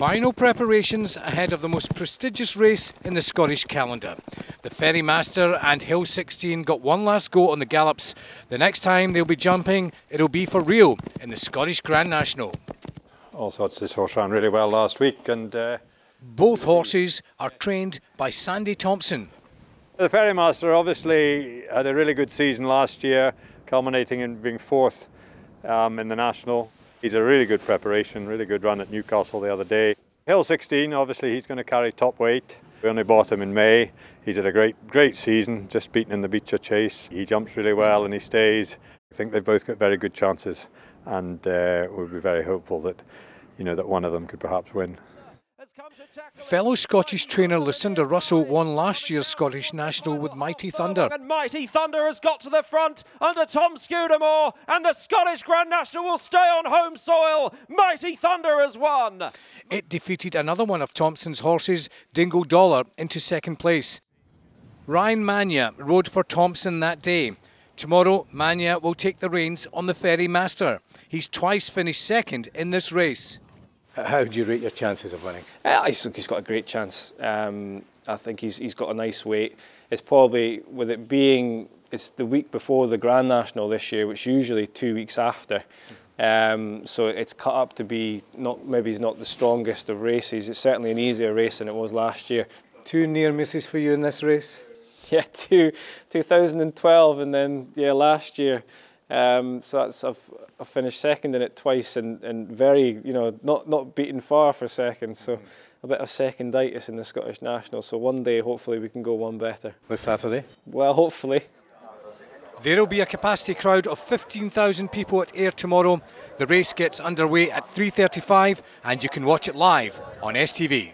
Final preparations ahead of the most prestigious race in the Scottish calendar. The Ferry Master and Hill 16 got one last go on the gallops. The next time they'll be jumping, it'll be for real in the Scottish Grand National. All sorts this horse ran really well last week and uh, both horses are trained by Sandy Thomson. The Ferry Master obviously had a really good season last year, culminating in being fourth um, in the National. He's a really good preparation, really good run at Newcastle the other day. Hill 16, obviously he's going to carry top weight. We only bought him in May. He's had a great, great season, just beaten in the Becher Chase. He jumps really well and he stays. I think they've both got very good chances and uh, we'll be very hopeful that, you know, that one of them could perhaps win. Fellow Scottish trainer Lucinda Russell won last year's Scottish National with Mighty Thunder. And Mighty Thunder has got to the front under Tom Scudamore, and the Scottish Grand National will stay on home soil. Mighty Thunder has won. It defeated another one of Thomson's horses, Dingo Dollar, into second place. Ryan Mania rode for Thomson that day. Tomorrow, Mania will take the reins on the Ferry Master. He's twice finished second in this race. How do you rate your chances of winning? Uh, think he's got a great chance. Um, I think he's, he's got a nice weight. It's probably, with it being, it's the week before the Grand National this year, which usually two weeks after. Um, so it's cut up to be, not maybe he's not the strongest of races. It's certainly an easier race than it was last year. Two near misses for you in this race? Yeah, two, 2012 and then, yeah, last year. Um, so that's I've, I've, finished second in it twice and, and very you know not not beaten far for second. So a bit of seconditis in the Scottish National. So one day hopefully we can go one better. This Saturday. Well, hopefully. There will be a capacity crowd of 15,000 people at Ayr tomorrow. The race gets underway at 3.35 and you can watch it live on STV.